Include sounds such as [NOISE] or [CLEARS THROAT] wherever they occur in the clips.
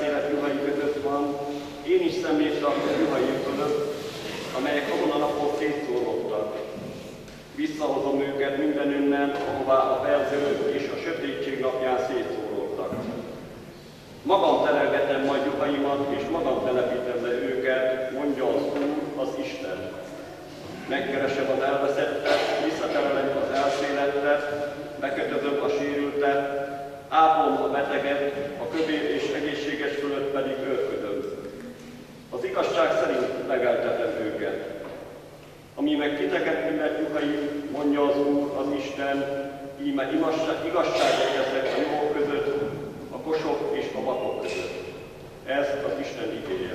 elszélet juhai között van, én is szemléltem a juhai fölött, amelyek abban a napon szétszórottak. Visszahozom őket mindenünnen, ahová a felzők és a sötétség napján szétszóródtak. Magam terelgetem majd juhaimat, és magam telepítem le őket, mondja az Úr, az Isten. Megkeresem az elveszettet, visszaterelem az elszélettet, bekötözöm a sérültet, ápolom a beteget, a kövér és egészséges fölött pedig őrködöm. Az igazság szerint legeltetem őket. Ami meg titeket illet juhai, mondja az Úr, az Isten, íme igazságot teszek a jó között, a kosok és a vakok között. Ez az Isten igéje.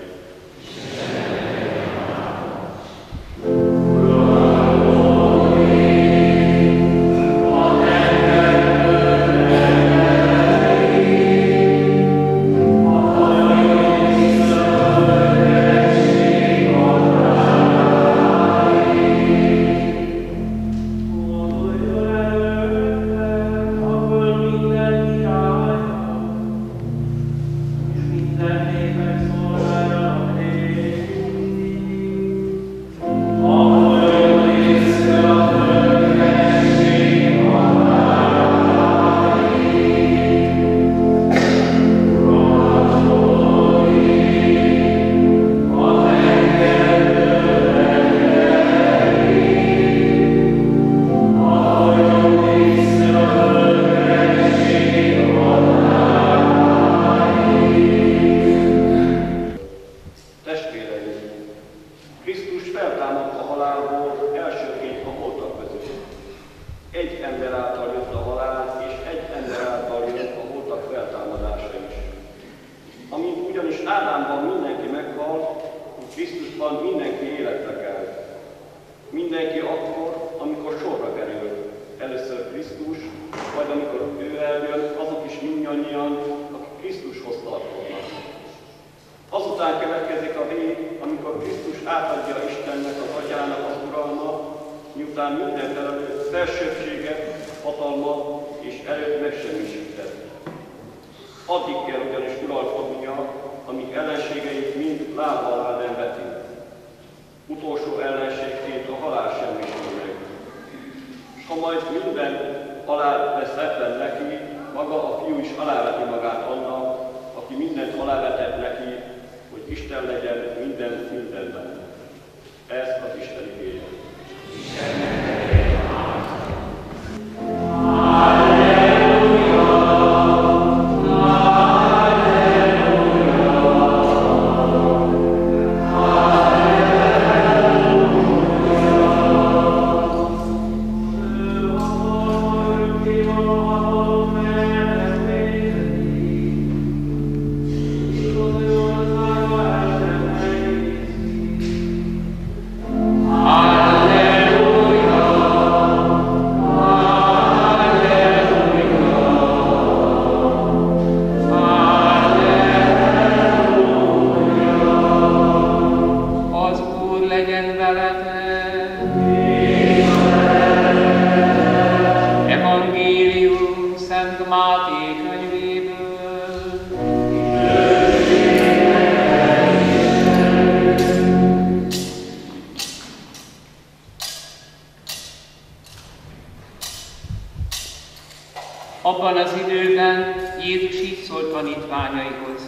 Abban az időben Jézus így szólt tanítványaihoz.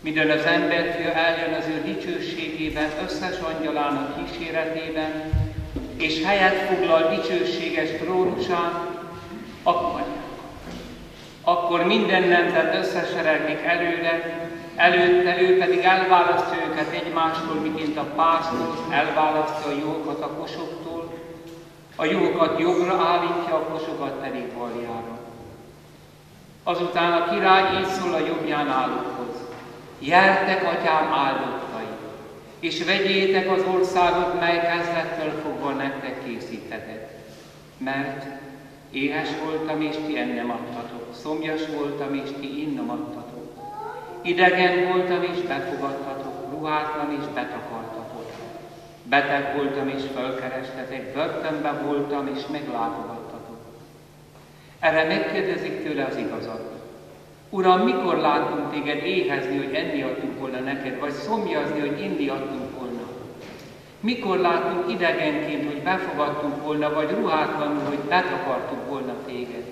Minden az emberfia eljön az ő dicsőségében, összes angyalának kíséretében, és helyet foglal dicsőséges trónusán, akkor, akkor minden nemzet összesereglik előre, előtte ő pedig elválasztja őket egymástól, miként a pásztor elválasztja a jókat a kosoktól, a jókat jobbra állítja, a kosokat pedig baljára. Azután a király így szól a jobbján állókhoz. Jertek, atyám áldottai, és vegyétek az országot, mely kezdettől fogva nektek készítetett. Mert éhes voltam, és ti ennem adtatok, szomjas voltam, és ti innom adtatok. Idegen voltam, és befogadtatok, ruhátlan, és betakartatok. Beteg voltam, és fölkerestetek, börtönbe voltam, és meglátogattam Erre megkérdezik tőle az igazat. Uram, mikor látunk téged éhezni, hogy enni adtunk volna neked, vagy szomjazni, hogy inni adtunk volna? Mikor látunk idegenként, hogy befogadtunk volna, vagy ruhátlanul, hogy betakartuk volna téged?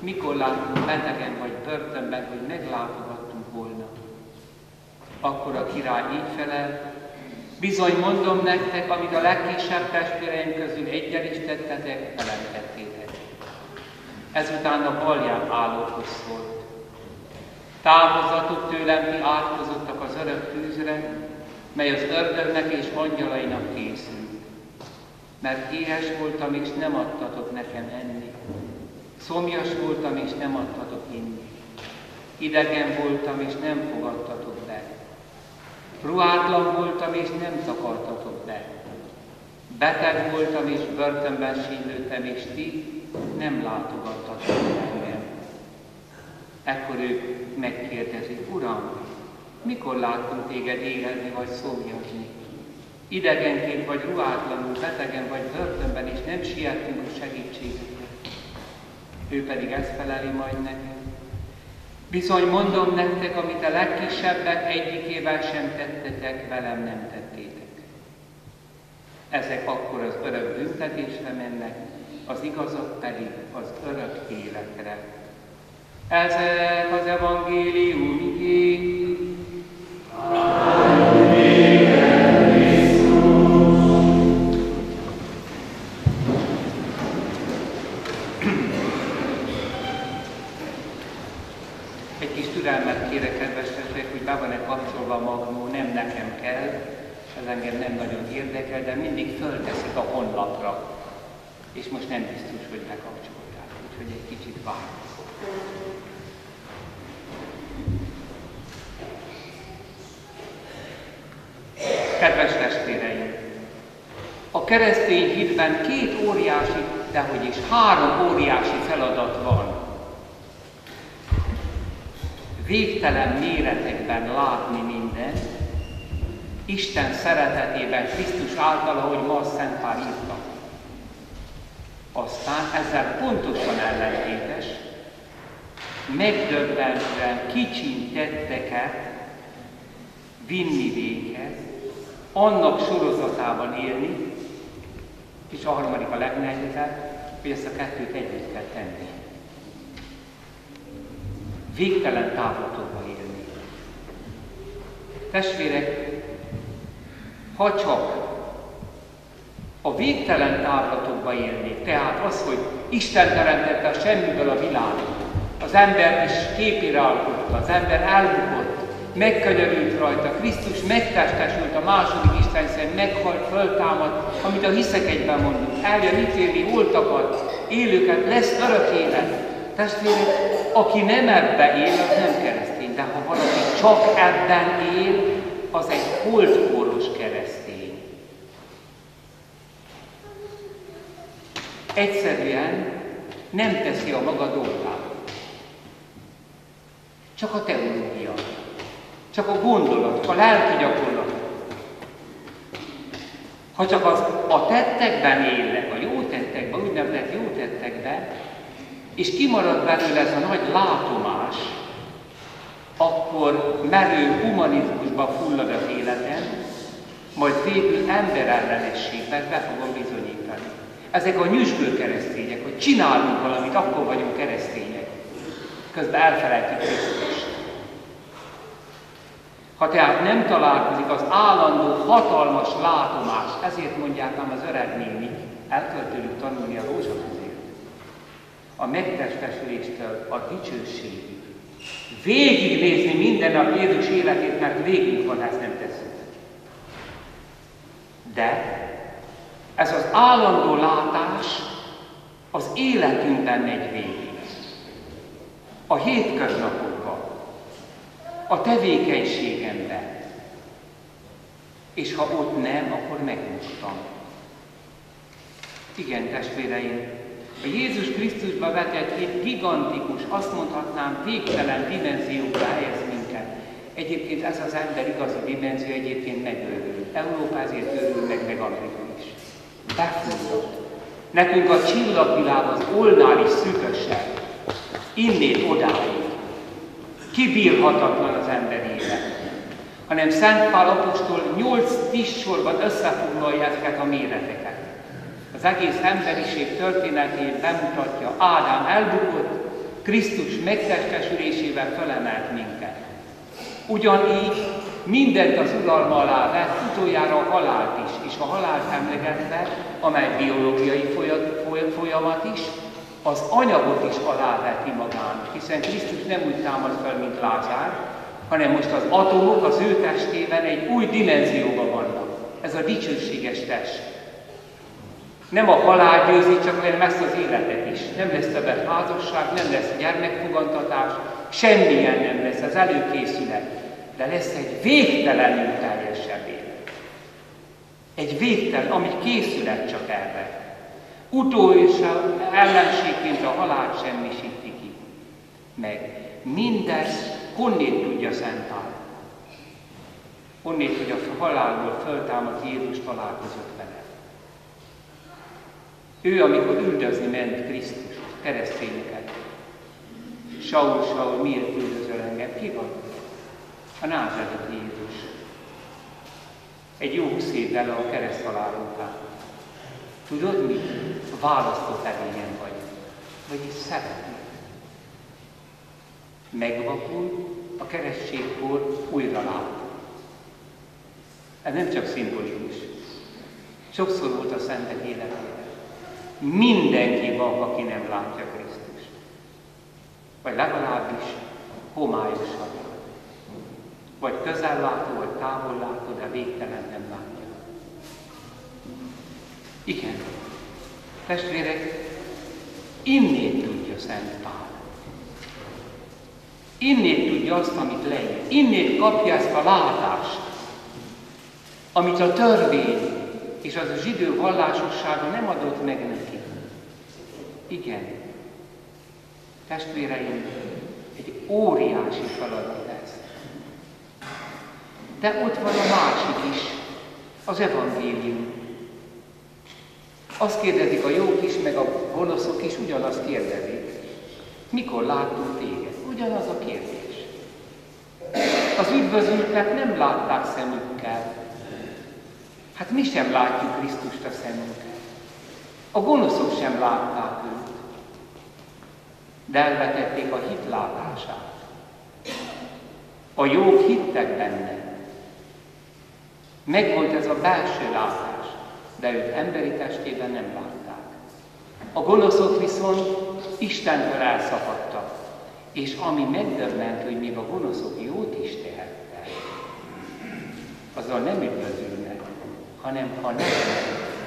Mikor látunk betegen vagy börtönben, hogy meglátogattunk volna? Akkor a király így felel, bizony mondom nektek, amit a legkisebb testvéreim közül egyel is tettetek, velem tettétek. Ezután a balján állókhoz szólt. Távozzatok tőlem, ti átkozottak az örök tűzre, mely az ördögnek és angyalainak készül. Mert éhes voltam, és nem adtatok nekem enni. Szomjas voltam, és nem adtatok inni. Idegen voltam, és nem fogadtatok be. Ruhátlan voltam, és nem takartatok be. Beteg voltam, és börtönben sínlődtem, és ti nem látogattatok engem. Ekkor ők megkérdezik, Uram, mikor láttunk téged éhezni vagy szomjazni? Idegenként vagy ruhátlanul, betegen vagy börtönben, és nem siettünk a segítségedre. Ő pedig ezt feleli majd nekem. Bizony mondom nektek, amit a legkisebbek egyikével sem tettetek, velem nem tettétek. Ezek akkor az örök büntetésre mennek, az igazak pedig az örök életre. Ezek az evangélium igény. Egy kis türelmet kérek, kedves testvérek, hogy be van-e kapcsolva a magnó, nem nekem kell, ez engem nem nagyon érdekel, de mindig fölteszik a honlapra. És most nem biztos, hogy bekapcsolták, úgyhogy egy kicsit várunk. Kedves testvéreim! A keresztény hitben két óriási, dehogy is három óriási feladat van. Végtelen méretekben látni mindent, Isten szeretetében, Krisztus által, ahogy ma a Szent Pál írta. Aztán ezzel pontosan ellentétes, megdöbbentően kicsiny tetteket vinni véghez, annak sorozatában élni, és a harmadik a legnehezebb, hogy ezt a kettőt együtt kell tenni. Végtelen távlatokba élni. Testvérek, ha csak a végtelen távlatokba élnék, tehát az, hogy Isten teremtette a semmiből a világot, az ember is képére alkotta, az ember elbukott, megkönyörült rajta, Krisztus megtestesült a második Isten szerint, meghalt, föltámad, amit a hiszek egyben mondunk, eljön ítélni holtakat, élőket, lesz örök élet. Testvérek, aki nem ebbe él, az nem keresztény, de ha valaki csak ebben él, az egy holdkóros keresztény. Egyszerűen nem teszi a maga dolgát. Csak a teológia, csak a gondolat, a lelki gyakorlat. Ha csak az, a tettekben élnek, a jó tettekben, úgynevezett jó tettekben, és kimarad belőle ez a nagy látomás, akkor merő humanizmusba fullad az életem, majd végül emberellenességben be fogom bizonyítani. Ezek a nyüzsgő keresztények, hogy csinálunk valamit, akkor vagyunk keresztények. Közben elfelejtjük Krisztust. Ha tehát nem találkozik az állandó, hatalmas látomás, ezért mondják ám az öreg néni, el kell tőlük tanulni a rózsatüzért. A megtestesüléstől a dicsőségig. Végignézni minden nap Jézus életét, mert végig van, ezt nem tesszük. De ez az állandó látás az életünkben megy végig. A hétköznapokban, a tevékenységemben. És ha ott nem, akkor megmuttam. Igen, testvéreim, a Jézus Krisztusba vetett egy gigantikus, azt mondhatnám, végtelen dimenzióba helyez minket. Egyébként ez az ember igazi dimenzió egyébként megőrül. Európa ezért őrül meg, meg Amerika is. Befúzott. Nekünk a csillagvilág az olnál is szűkösebb, innét odáig. Kibírhatatlan az emberi élet. Hanem Szent Pál apostol 8-10 sorban összefoglalja ezeket a méreteket. Az egész emberiség történetét bemutatja, Ádám elbukott, Krisztus megtestesülésével felemelt minket. Ugyanígy mindent az uralma alá vett, utoljára a halált is, és a halált emlegetve, amely biológiai folyamat is, az anyagot is aláveti magának, hiszen Krisztus nem úgy támad fel, mint Lázár, hanem most az atomok az ő testében egy új dimenzióban vannak. Ez a dicsőséges test. Nem a halál győzi, csak nem lesz az életet is. Nem lesz többet házasság, nem lesz gyermekfogantatás, semmilyen nem lesz az előkészület. De lesz egy végtelenül teljesebb élet. Egy végtelen, ami készület csak erre. Utolsó ellenségként a halált semmisíti ki. Meg mindezt honnét tudja Szent Pál? Honnét, hogy a halálból föltámadt Jézus találkozott vele. Ő, amikor üldözni ment Krisztus, keresztényeket. Saul, Saul, miért üldözöl engem? Ki van? A názereti Jézus. Egy jó húsz évvel a kereszt halál után. Tudod mi? Választó edényen vagy. Vagyis szeretni. Megvakul, a kerességkor újra lát. Ez nem csak szimbolikus. Sokszor volt a szentek életében. Mindenki van, aki nem látja Krisztust. Vagy legalábbis homályosan. Vagy közellátó, vagy távollátó, de végtelen nem látja. Igen. Testvérek, innét tudja Szent Pál. Innét tudja azt, amit leír. Innét kapja ezt a látást, amit a törvény és az a zsidő vallásossága nem adott meg neki. Igen. Testvéreim, egy óriási feladat. De ott van a másik is, az evangélium. Azt kérdezik a jók is, meg a gonoszok is ugyanazt kérdezik. Mikor láttunk téged? Ugyanaz a kérdés. Az üdvözültek nem látták szemükkel. Hát mi sem látjuk Krisztust a szemünkkel. A gonoszok sem látták őt. De elvetették a hitlátását. A jók hittek benne. Megvolt ez a belső látás, de őt emberi testében nem látták. A gonoszok viszont Istentől elszakadtak. És ami megdöbbent, hogy még a gonoszok jót is tehettek, azzal nem üdvözülnek, hanem ha nem,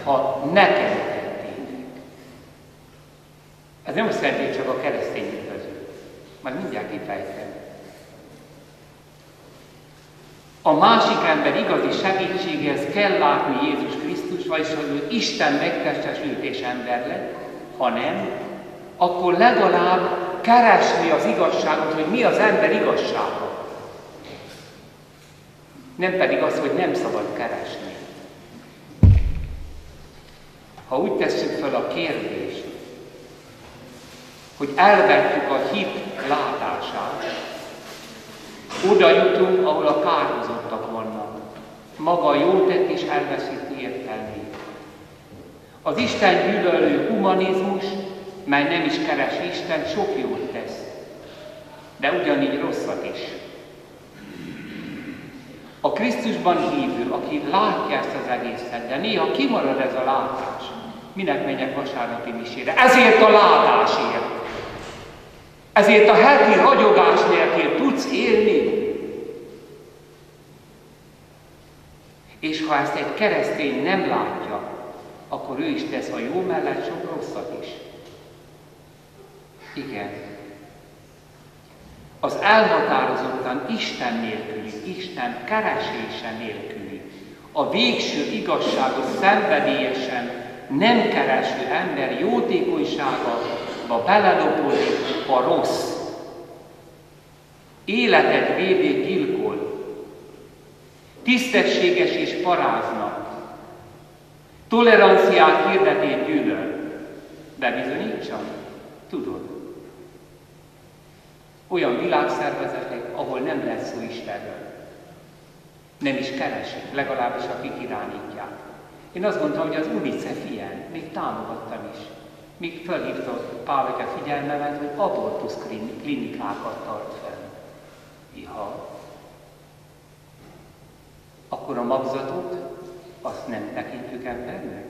ha neked tettétek. Ez nem azt jelenti, csak a keresztény üdvözül. Majd mindjárt kifejtem. A másik ember igazi segítséghez kell látni Jézus Krisztus, vagyis hogy ő Isten megtestesült és ember lett, ha nem, akkor legalább keresni az igazságot, hogy mi az ember igazsága. Nem pedig az, hogy nem szabad keresni. Ha úgy tesszük fel a kérdést, hogy elvettük a hit látását, oda jutunk, ahol a kárhozottak vannak. Maga a jó tett és elveszíti értelmét. Az Isten gyűlölő humanizmus mely nem is keres Isten, sok jót tesz, de ugyanígy rosszat is. A Krisztusban hívő, aki látja ezt az egészet, de néha kimarad ez a látás. Minek menjek vasárnapi misére? Ezért a látásért. Ezért a heti hagyogás nélkül tudsz élni. És ha ezt egy keresztény nem látja, akkor ő is tesz a jó mellett sok rosszat is. Igen. Az elhatározottan Isten nélküli, Isten keresése nélküli, a végső igazságot szenvedélyesen nem kereső ember jótékonyságába belelopodik a rossz. Életet védő gyilkol, tisztességes és paráznak, toleranciát hirdetét gyűlöl, Bebizonyítsam? Tudod. Olyan világszervezetek, ahol nem lesz szó Istenről. Nem is keresik, legalábbis akik irányítják. Én azt mondtam, hogy az UNICEF ilyen, még támogattam is. Míg felhívta Pál a figyelmemet, hogy abortusz klinikákat tart fel. Iha. Akkor a magzatot azt nem tekintjük embernek?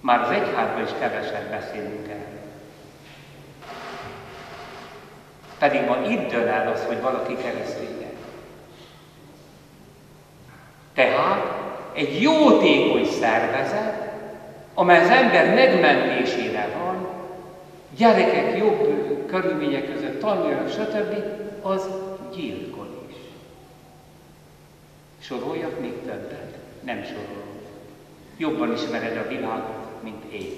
Már az egyházban is keveset beszélünk el. Pedig ma itt dől el az, hogy valaki kereszténye. Tehát egy jótékony szervezet, amely az ember megmentésére van, gyerekek jobb körülmények között tanuljanak, stb., az gyilkol is. Soroljak még többet? Nem sorolom. Jobban ismered a világot, mint én.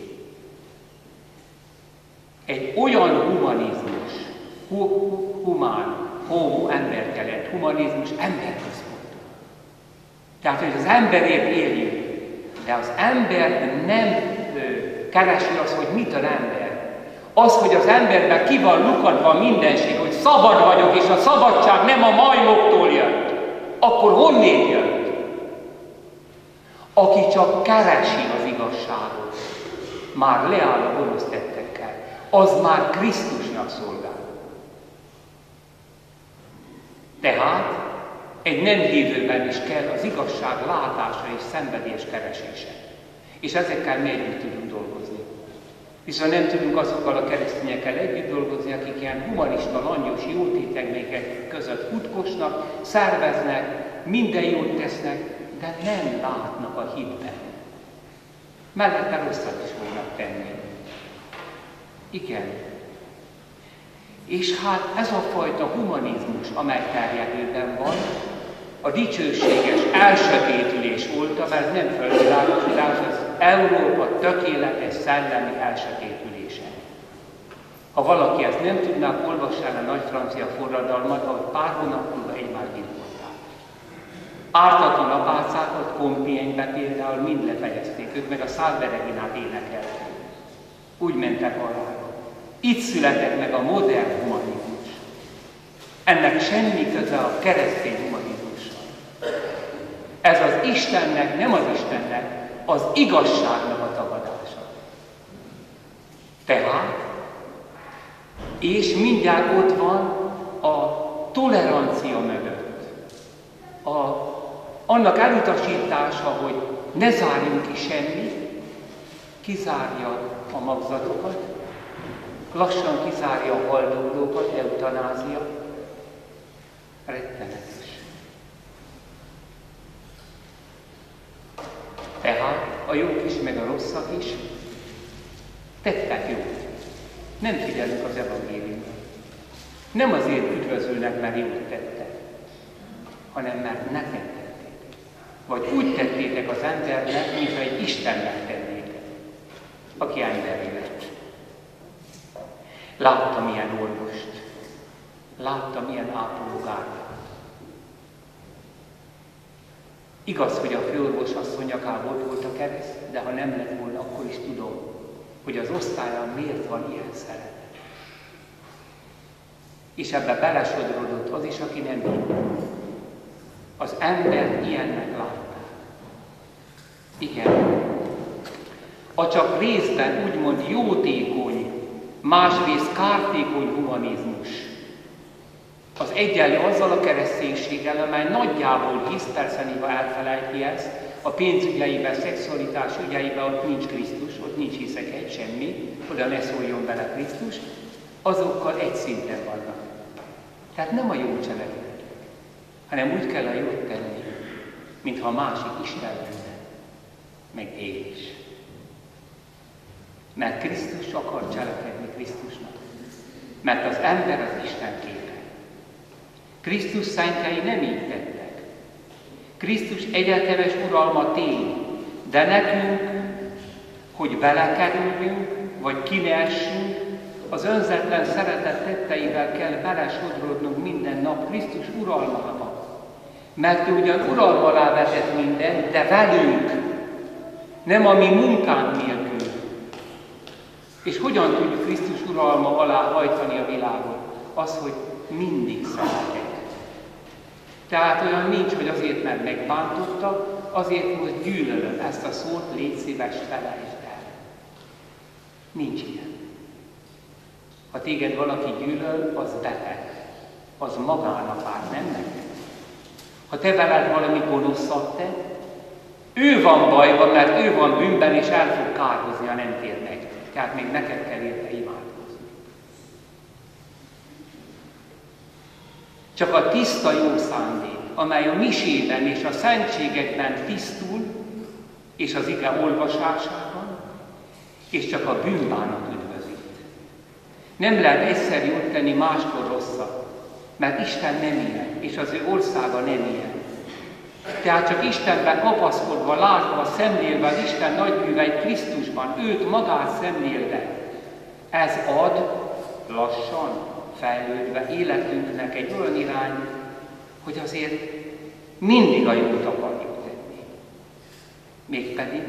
Egy olyan humanizmus, hu, humán, homo, emberkelett humanizmus, emberközpontú. Tehát, hogy az emberért éljünk, de az ember nem keresi az, hogy mit az ember. Az, hogy az emberben ki van lukadva mindenség, hogy szabad vagyok, és a szabadság nem a majmoktól jött, akkor honnét jött? Aki csak keresi az igazságot, már leáll a gonosz tettekkel, az már Krisztusnak szolgál. Tehát egy nem hívőben is kell az igazság látása és szenvedés keresése. És ezekkel mi együtt tudunk dolgozni. Viszont nem tudunk azokkal a keresztényekkel együtt dolgozni, akik ilyen humanista, langyos jótéteknékek között futkosnak, szerveznek, minden jót tesznek, de nem látnak a hitben. Mellette rosszat is fognak tenni. Igen. És hát ez a fajta humanizmus, amely terjedőben van, a dicsőséges elsötétülés mert nem földvilágosítás, az Európa tökéletes szellemi elsötétülése. Ha valaki ezt nem tudná, olvassa el a nagy francia forradalmat, ahol pár hónap múlva egymást gyilkolták. Ártatlan apácákat Kompienybe például mind lefejezték, ők meg a Szálvereginát énekelték. Úgy mentek alá. Itt született meg a modern humanizmus. Ennek semmi köze a keresztény ez az Istennek, nem az Istennek, az igazságnak a tagadása. Tehát, és mindjárt ott van a tolerancia mögött. A, annak elutasítása, hogy ne zárjunk ki semmit, kizárja a magzatokat, lassan kizárja a haldódókat, eutanázia, rettenetes. Tehát a jók is, meg a rosszak is tettek jót. Nem figyelünk az evangéliumra. Nem azért üdvözülnek, mert jót tettek, hanem mert neked tették. Vagy úgy tettétek az embernek, mintha egy Istennek tennétek, aki emberi lett. Láttam ilyen orvost, láttam ilyen ápológárdát, Igaz, hogy a főorvos asszony volt volt a kereszt, de ha nem lett volna, akkor is tudom, hogy az osztályán miért van ilyen szeretet. És ebbe belesodrodott az is, aki nem bírt. Az ember ilyennek látta. Igen. A csak részben úgymond jótékony, másrészt kártékony humanizmus az egyenlő azzal a kereszténységgel, amely nagyjából hisz, persze néha elfelejti ezt, a pénzügyeiben, szexualitás ügyeiben ott nincs Krisztus, ott nincs hiszek egy semmi, oda ne szóljon bele Krisztus, azokkal egy szinten vannak. Tehát nem a jó cselekedet, hanem úgy kell a jót tenni, mintha a másik Isten lenne, meg én is. Mert Krisztus akar cselekedni Krisztusnak. Mert az ember az Isten kép. Krisztus szentjai nem így tettek. Krisztus egyetemes uralma tény, de nekünk, hogy belekerüljünk, vagy kinessünk, az önzetlen szeretet tetteivel kell belesodrodnunk minden nap Krisztus uralmába. Mert ő ugyan uralma alá vetett mindent, de velünk, nem a mi munkánk nélkül, És hogyan tudjuk Krisztus uralma alá hajtani a világot? Az, hogy mindig szeretek. Tehát olyan nincs, hogy azért, mert megbántotta, azért most gyűlölöm ezt a szót, légy szíves, felejtsd el. Nincs ilyen. Ha téged valaki gyűlöl, az beteg. Az magának áll, nem neked. Ha te veled valami gonoszat te, ő van bajban, mert ő van bűnben, és el fog kárhozni, ha nem tér meg. Tehát még neked kell érte imádkozni. Csak a tiszta jó szándék, amely a misében és a szentségekben tisztul, és az ige olvasásában, és csak a bűnbánat üdvözít. Nem lehet egyszer jót tenni, máskor rosszat, mert Isten nem ilyen, és az ő országa nem ilyen. Tehát csak Istenben kapaszkodva, látva, szemlélve az Isten nagyműveit Krisztusban, őt magát szemlélve, ez ad lassan, fejlődve életünknek egy olyan irány, hogy azért mindig a jót akarjuk tenni. Mégpedig,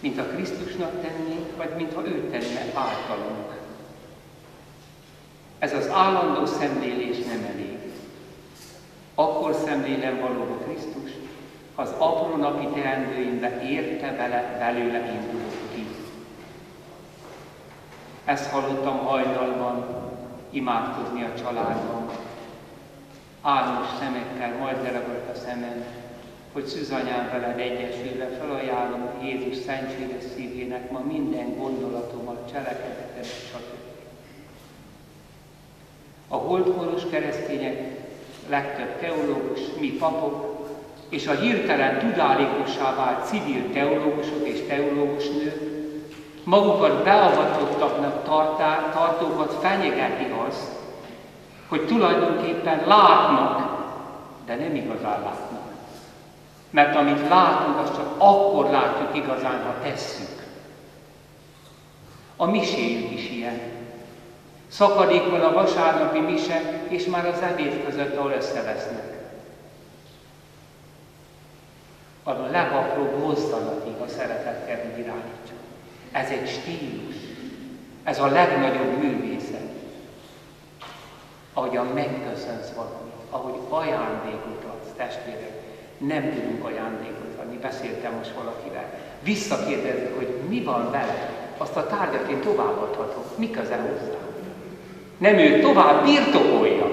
mint a Krisztusnak tennénk, vagy mintha ő tenne általunk. Ez az állandó szemlélés nem elég. Akkor szemlélem valóban Krisztus, ha az apró napi teendőimbe érte vele, belőle indulok ki. Ezt hallottam hajnalban, imádkozni a családban. Álmos szemekkel majd leragadt a szemem, hogy szűzanyám veled egyesülve felajánlom Jézus szentséges szívének ma minden gondolatomat, cselekedetemet, stb. A holdkoros keresztények legtöbb teológus, mi papok, és a hirtelen tudálékossá vált civil teológusok és teológusnők magukat beavatottaknak tartá, tartókat fenyegeti azt, hogy tulajdonképpen látnak, de nem igazán látnak. Mert amit látunk, azt csak akkor látjuk igazán, ha tesszük. A miséjük is ilyen. Szakadék van a vasárnapi mise, és már az ebéd között, ahol összevesznek. A legapróbb mozdulatig a szeretet hogy irányítsa. Ez egy stílus. Ez a legnagyobb művészet. Ahogyan megköszönsz valamit, ahogy ajándékot adsz, testvérek. Nem tudunk ajándékot adni. Beszéltem most valakivel. Visszakérdezik, hogy mi van vele. Azt a tárgyat én továbbadhatok. Mi köze hozzá? nem ő tovább birtokolja.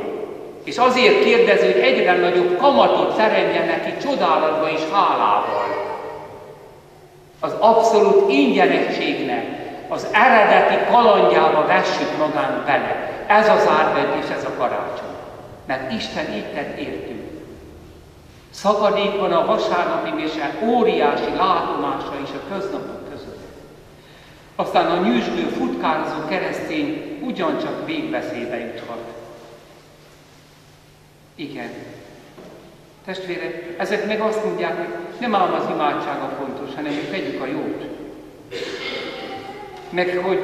És azért kérdezi, hogy egyre nagyobb kamatot teremjen neki csodálatba és hálával. Az abszolút ingyenességnek, az eredeti kalandjába vessük magánk bele. Ez az advent és ez a karácsony. Mert Isten így tett értünk. Szakadék a vasárnapi mése óriási látomása is a köznapok között. Aztán a nyűsgő, futkározó keresztény ugyancsak végbeszédbe juthat. Igen. Testvérek, ezek meg azt mondják, hogy nem ám az imádsága fontos, hanem hogy tegyük a jót. Meg hogy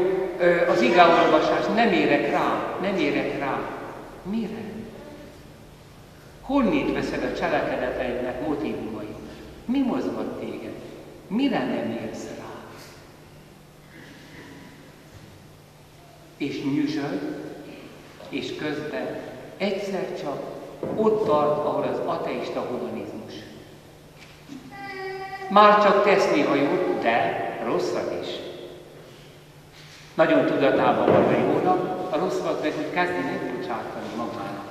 az igáolvasás nem érek rá, nem érek rá. Mire? Honnét veszed a cselekedeteidnek motivumait? Mi mozgat téged? Mire nem érsz rá? és nyüzsöl, és közben egyszer csak ott tart, ahol az ateista humanizmus. Már csak tesz néha jót, de rosszat is. Nagyon tudatában van a jónak, a rosszat meg, hogy kezdi megbocsátani magának.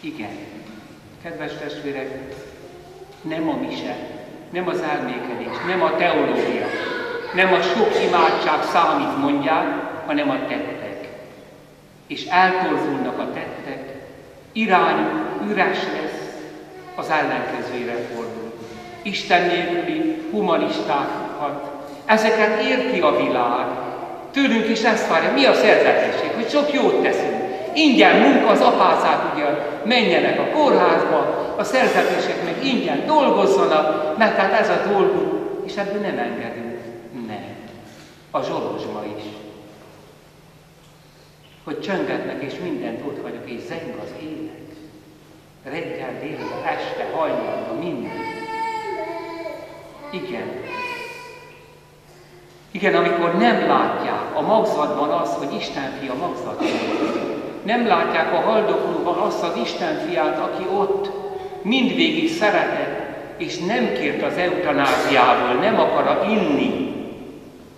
Igen, kedves testvérek, nem a mise, nem az elmékedés, nem a teológia, nem a sok imádság számít mondják, hanem a tettek. És eltorzulnak a tettek, irány üres lesz, az ellenkezőre fordul. Isten nélküli humanistákat, ezeket érti a világ. Tőlünk is ezt várja. Mi a szerzetesség? Hogy sok jót teszünk. Ingyen munka, az apácák ugye menjenek a kórházba, a szerzetesek meg ingyen dolgozzanak, mert hát ez a dolgunk, és ebből nem engedünk. Nem. A zsolozsma is hogy csöngetnek, és mindent ott vagyok, és zeng az ének. Reggel, délben, este, hajnalban, minden. Igen. Igen, amikor nem látják a magzatban azt, hogy Isten fia magzatban. Nem látják a haldoklóban azt az Isten fiát, aki ott mindvégig szeretett, és nem kért az eutanáziából, nem akar inni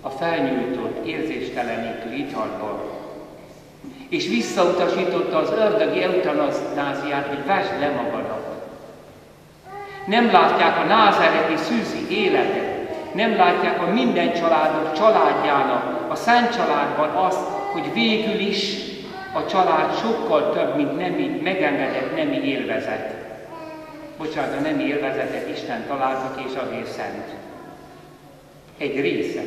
a felnyújtott, érzéstelenítő italból. És visszautasította az ördögi eutanáziát, hogy vesd le magadat. Nem látják a názereti szűzi életet, nem látják a minden családok családjának, a szent családban azt, hogy végül is a család sokkal több, mint nemi, megengedett nemi élvezet. Bocsánat, a nemi élvezetet Isten találtak, és azért szent. Egy része.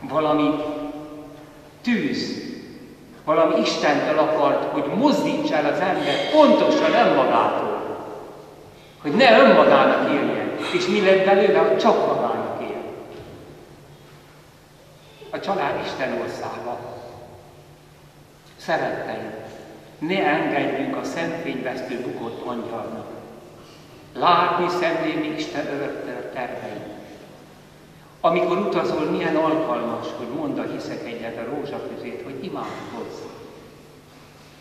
Valami tűz, valami Istentől akart, hogy mozdíts el az ember pontosan önmagától. Hogy ne önmagának éljen. És mi lett belőle, hogy csak magának él. A család Isten országa. Szeretteim, ne engedjünk a szentfényvesztő bukott angyalnak. Látni, szemlélni Isten örök terveit. Amikor utazol, milyen alkalmas, hogy mondd a hiszek egyet a rózsaközét, hogy imádkozz.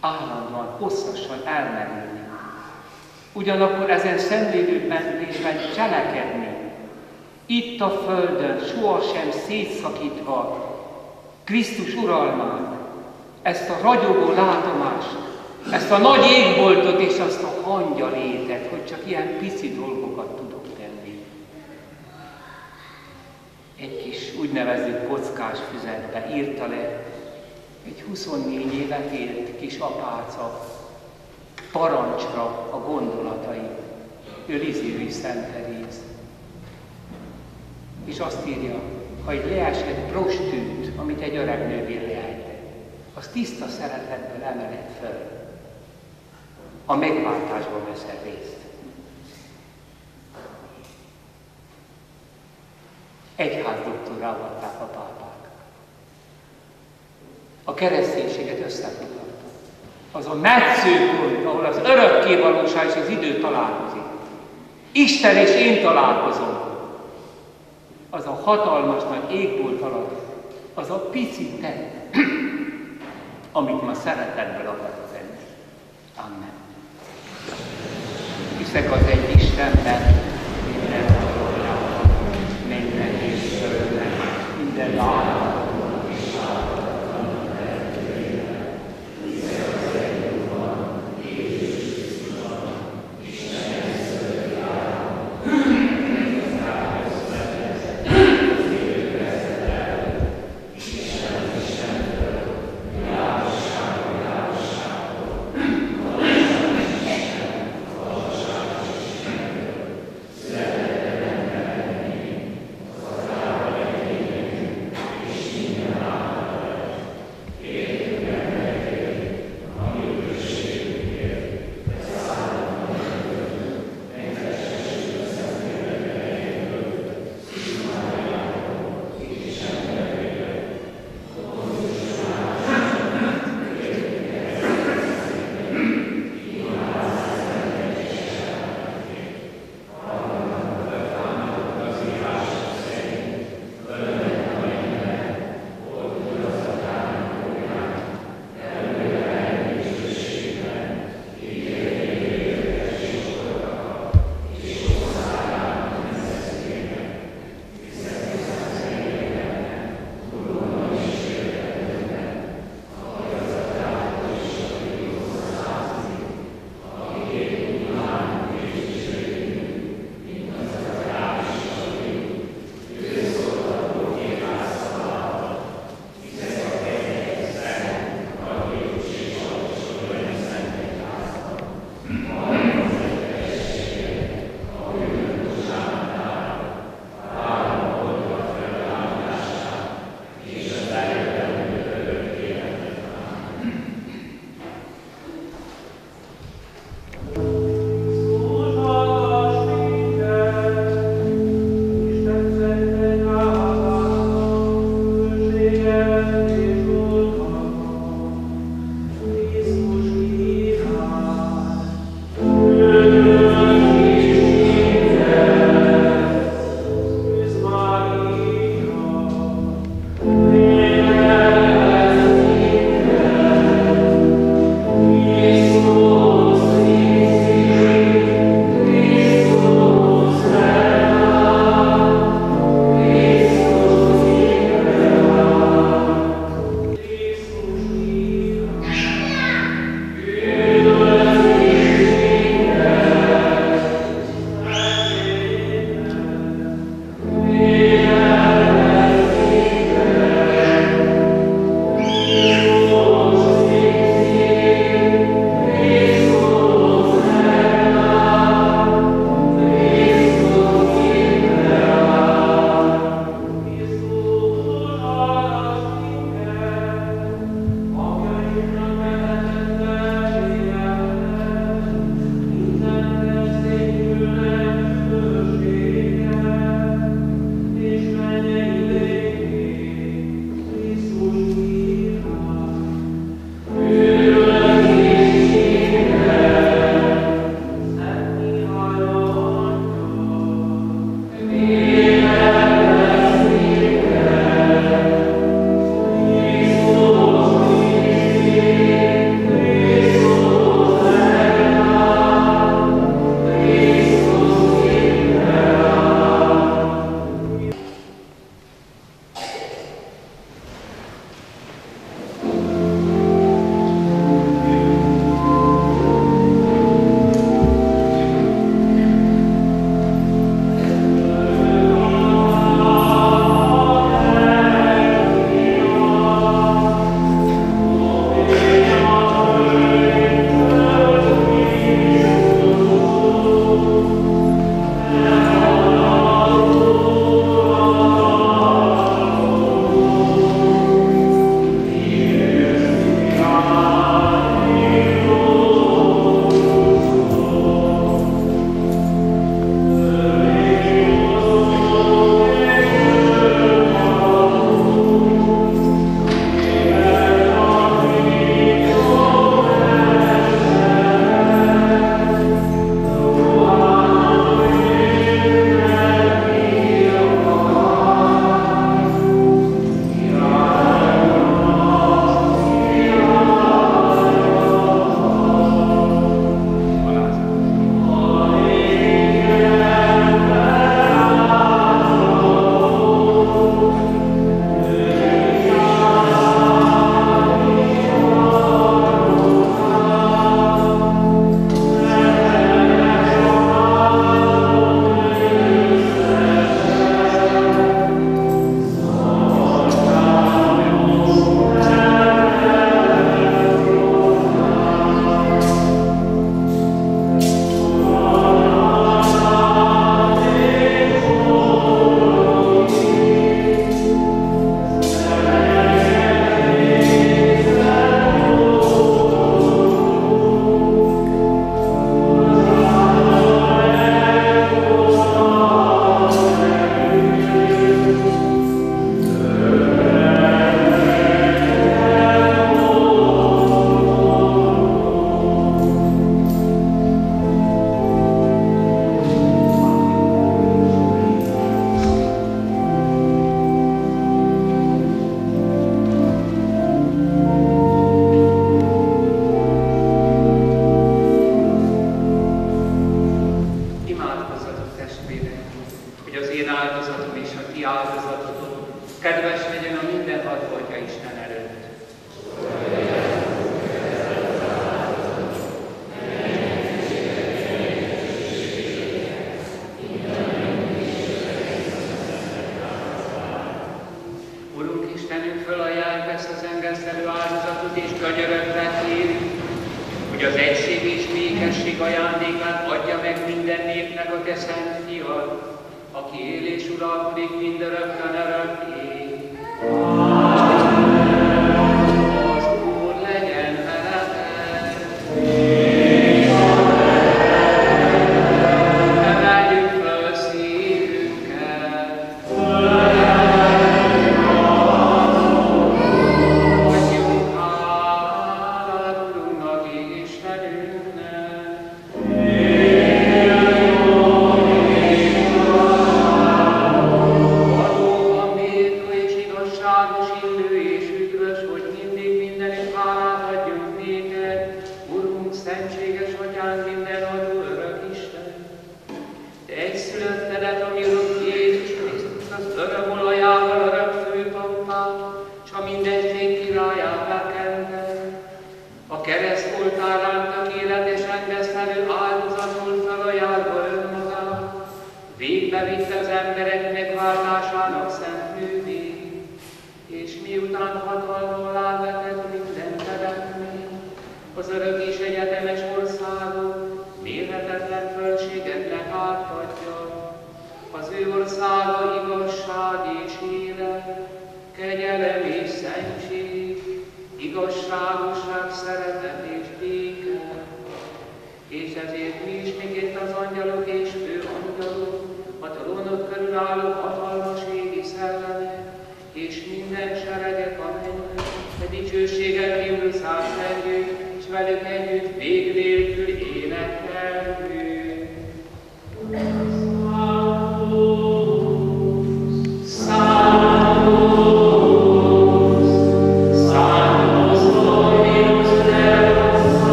Állandóan, hosszasan elmerülni. Ugyanakkor ezen szemlélőben részben cselekedni. Itt a Földön, sohasem szétszakítva Krisztus uralmát, ezt a ragyogó látomást, ezt a nagy égboltot és azt a hangya létet, hogy csak ilyen pici dolgokat tudok tenni. Egy kis úgynevezett kockás füzetbe írta le egy 24 évet élt kis apáca parancsra a gondolatai. Ő Lizévi Szent Teréz. És azt írja, ha egy leesett prostűt, amit egy öreg nővér leejtett, az tiszta szeretetből emeled föl a megváltásban veszel részt. Egyház doktorálhatták a pápák. A kereszténységet összefoglalta. Az a metszőpont, ahol az örökké valóság és az idő találkozik. Isten és én találkozom. Az a hatalmas nagy égbolt alatt, az a pici te, [CLEARS THROAT] amit ma szeretetből akarok tenni. Amen hiszek az egy Istenben,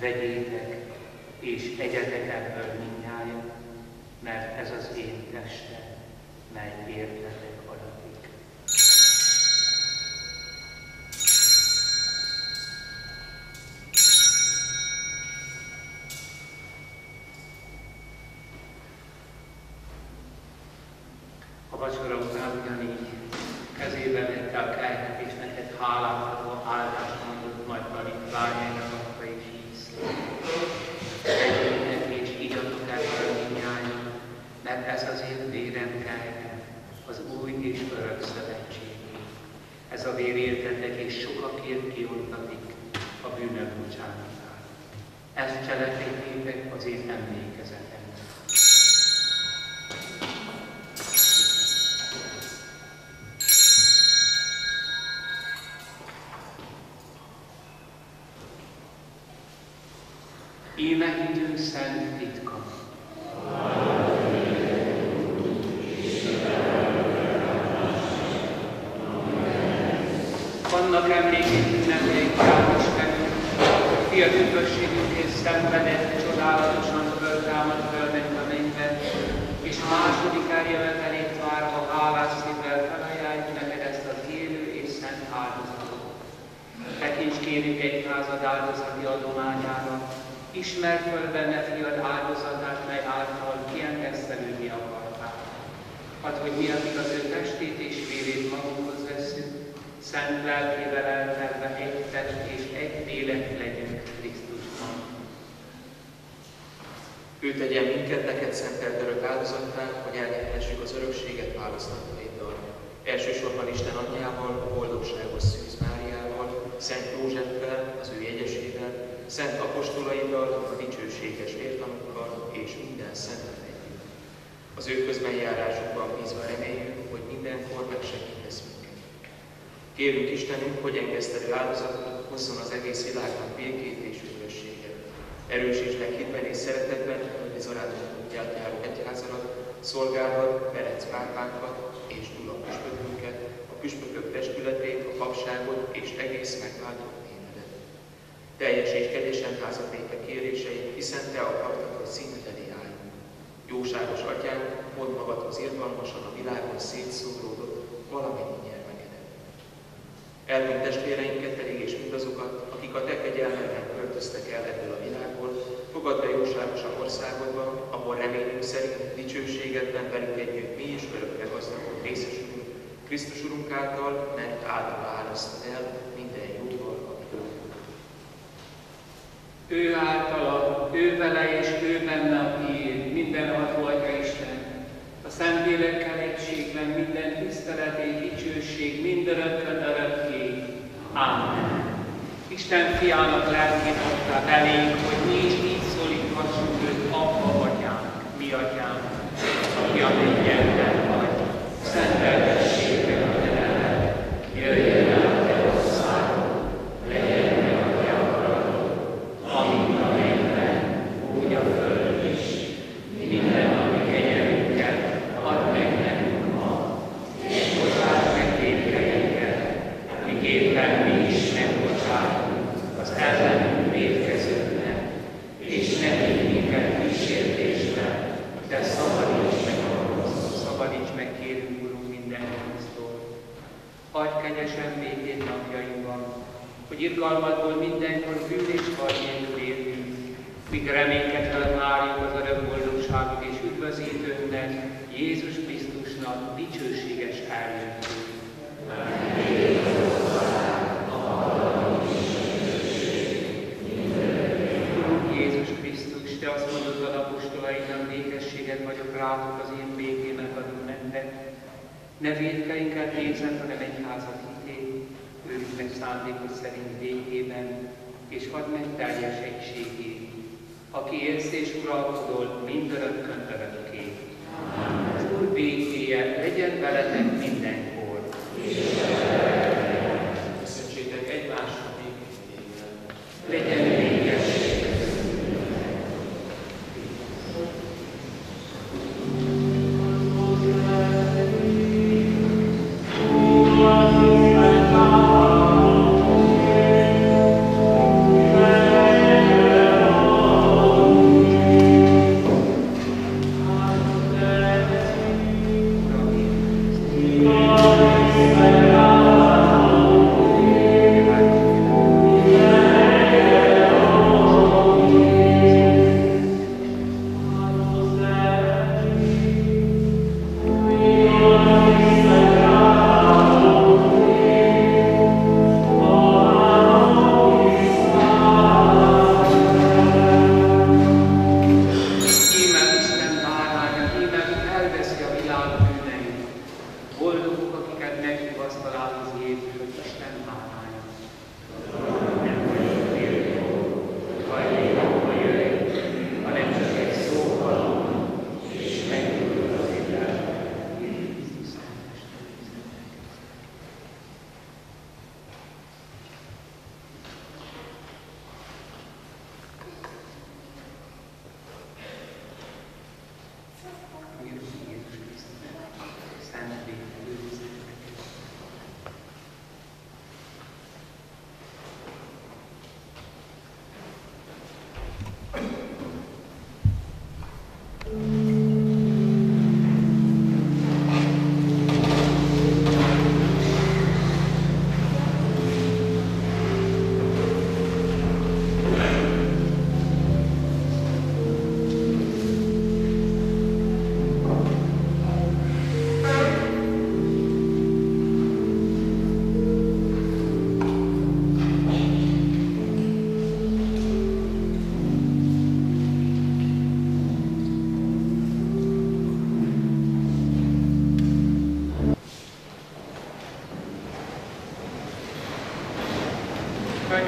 vegyétek és egyetek ebből mindnyájat, mert ez az én teste, mely értetek adatik. A vacsora után emlékezet ember. Íme idő szent titka. Annak emlékét ünneplék János fiat üdvösségünk és szenvedés kérjük egyházad áldozati adományára, ismert föl benne fiad áldozatát, mely által kiengesztelődni akartál. Hadd, hogy mi, akik az ő testét és vérét magunkhoz veszünk, szent lelkével eltelve egy test és egy lélek legyünk Krisztusban. Ő tegyen minket neked szentelt örök áldozattá, hogy elnyerhessük az örökséget választataiddal. Elsősorban Isten anyjával, boldogságos Szűz Máriával, Szent Józseffel, az ő jegyesével, Szent apostolaiddal, a dicsőséges vértanukkal és minden szentet együtt. Az ő közbenjárásukban bízva reméljük, hogy mindenkor megsegítesz minket. Kérünk Istenünk, hogy engesztelő áldozatot hozzon az egész világnak békét és üdvösséget. Erősíts meg hitben és szeretetben, hogy arányos útját járó egyházadat, szolgálod Ferenc pápánkat és Gyula püspökünket, a püspökök testületét, a papságot és egész megváltott. Teljesíts kegyesen házat béke kéréseit, hiszen Te akartad, hogy színed elé álljunk. Jóságos Atyánk, mondd magadhoz irgalmasan a világon szétszóródott valamennyi gyermekedet. Elmúlt testvéreinket pedig és mindazokat, akik a Te kegyelmedben költöztek el ebből a világból, fogadd be jóságosan országodba, ahol reményünk szerint dicsőségedben velük együtt mi is örökre gazdagon részesülünk, Krisztus Urunk által, mert áldva választ el minden jóval, amit Ő általa, ő vele és ő benne a tiéd, minden ható Atya Isten, a Szentlélekkel egységben minden tisztelet és dicsőség mindörökkön örökké. Amen. Isten fiának lelkét adta belénk, hogy mi is így szólíthassuk őt, Abba Atyánk, mi Atyánk, aki a mennyekben vagy. Szenteltessék meg a te neved, jöjjön el a te országod, legyen meg a te akaratod, amint a mennyben, úgy a földön is. Minden, ami kenyerünket, add meg nekünk ma, és bocsáss meg védkeinket, miképpen mi is megbocsátunk az ellenünk védkezőknek, és ne vigy minket kísértésbe, de szabadíts meg a rossztól, szabadíts meg, kérünk, Urunk, minden rossztól. Adj kegyesen békét napjainkban, hogy irgalmadból mindenkor bűn és kar nélkül élünk, míg reménykedve várjuk az örök boldogságot és üdvözítőnknek, Jézus Krisztusnak dicsőséges eljöttét. Urunk Jézus Krisztus, Te azt mondod az apostolainak, békességet vagyok rátok, az én békémet adom nektek. Ne védkeinket nézzen, hanem egyházat meg szándékod szerint békében, és add meg teljes egységét, aki élsz és uralkodol mindörökkön örökké. Az Úr békéje legyen veletek mindenkor. Köszöntsétek God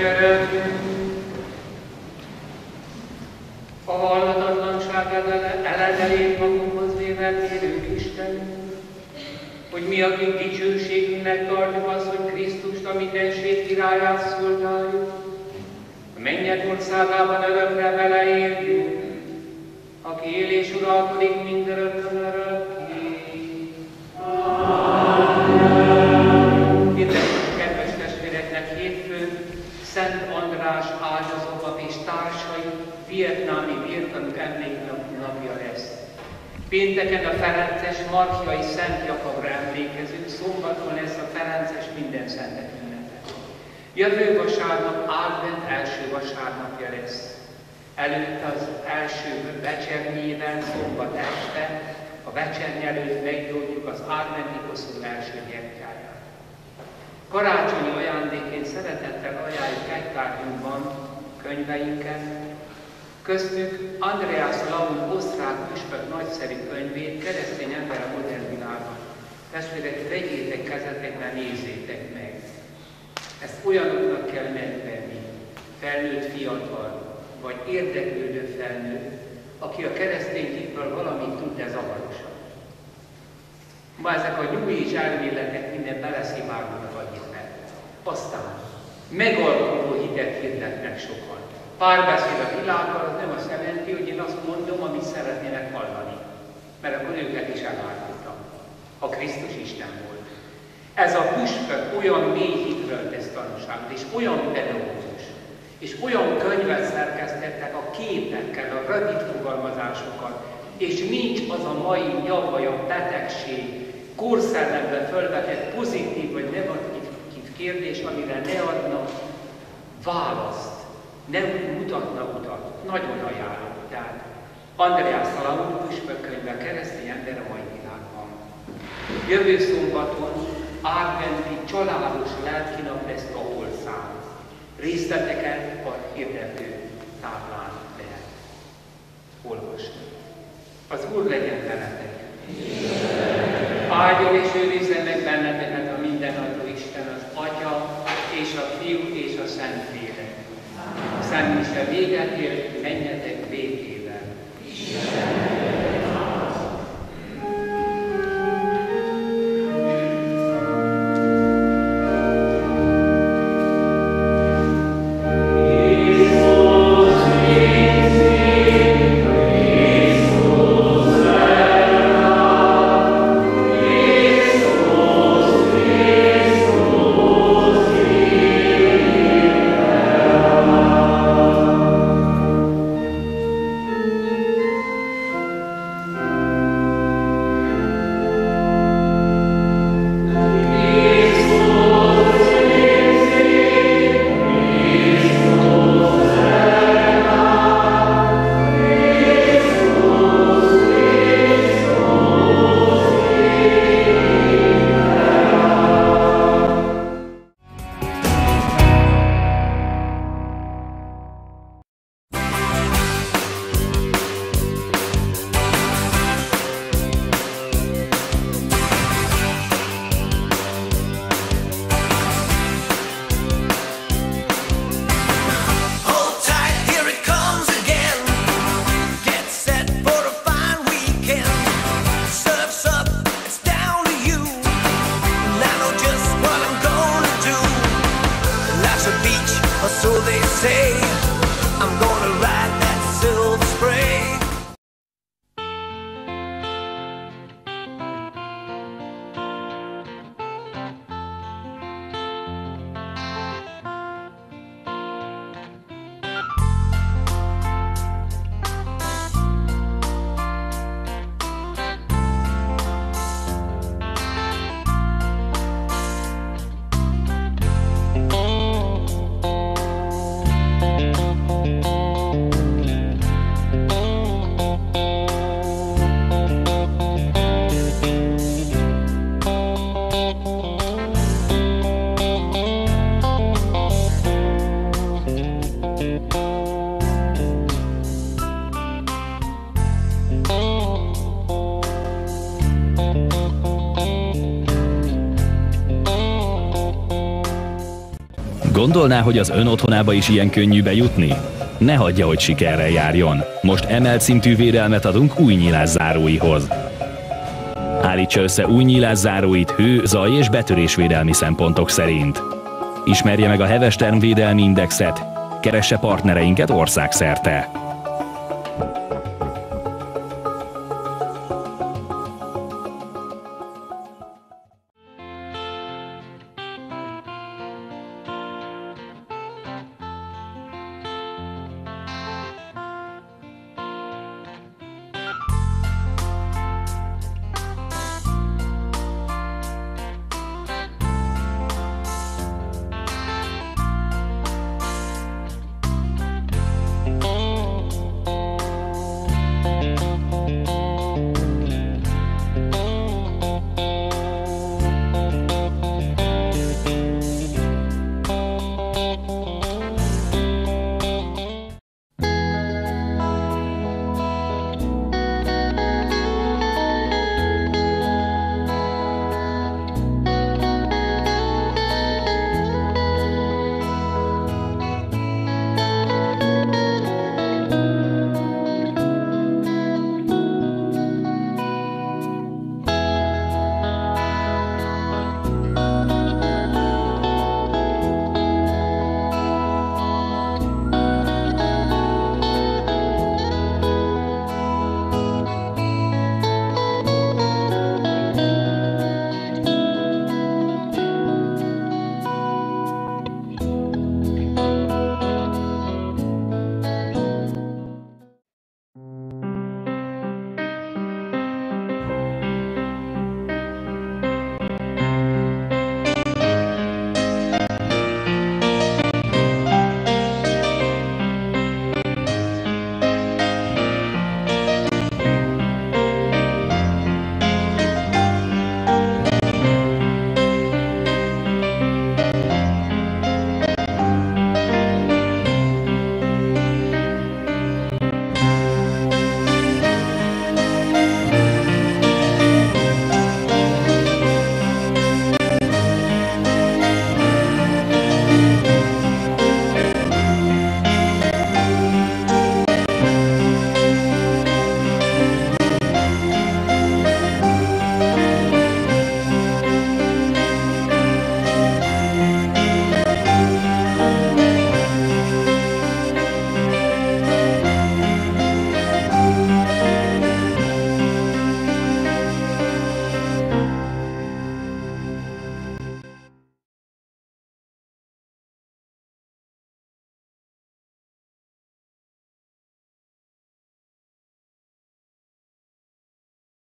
Könyörögjünk! A halhatatlanság eledelét magunkhoz véve kérünk Isten, hogy mi, akik dicsőségünknek tartjuk azt, hogy Krisztust a mindenség királyát szolgáljuk, a mennyek országában örökre vele éljünk, aki él és uralkodik Pénteken a Ferences Markiai Szent Jakabra emlékezünk, szombaton lesz a Ferences minden szentek ünnepe. Jövő vasárnap Advent első vasárnapja lesz. Előtt az első becsernyével szombat este, a becsernyi előtt meggyógyjuk az Adventi koszul első gyertyáját. Karácsonyi ajándékén szeretettel ajánljuk egy tárgyunkban könyveinket, köztük Andreas Laun osztrák püspök nagyszerű könyvét, Keresztény ember a modern világban. Testvérek, vegyétek kezetekbe, nézzétek meg. Ezt olyanoknak kell megvenni, felnőtt fiatal, vagy érdeklődő felnőtt, aki a keresztény hitről valamit tud, de zavarosan. Ma ezek a New Age elméletek minden beleszivárognak a hitbe. Aztán megalkotó hitet hirdetnek sokan. Párbeszéd a világgal az nem azt jelenti, hogy én azt mondom, amit szeretnének hallani. Mert akkor őket is elárultam. Ha Krisztus Isten volt. Ez a püspök olyan mély hitről tesz tanúságot, és olyan pedagógus, és olyan könyvet szerkesztettek a képekkel, a rövid fogalmazásokkal, és nincs az a mai nyavaj, a betegség, korszellembe fölvetett pozitív vagy negatív kérdés, amire ne adna választ, nem mutatna utat. Nagyon ajánlom. Tehát Andreas Salamon püspökkönyve keresztény ember a mai világban. Jövő szombaton adventi családos lelkinap lesz a holszám. Részleteket a hirdető táblán lehet olvasni. Az Úr legyen veletek! Áldjon és őrizzen meg benneteket a mindenható Isten, az Atya és a Fiú és a Szentlélek. A Szent véget ér, menjetek Gondolná, hogy az ön otthonába is ilyen könnyű bejutni? Ne hagyja, hogy sikerrel járjon. Most emelt szintű védelmet adunk új nyilászáróihoz. Állítsa össze új nyilászáróit hő, zaj és betörésvédelmi szempontok szerint. Ismerje meg a Heves Termvédelmi Indexet, keresse partnereinket országszerte.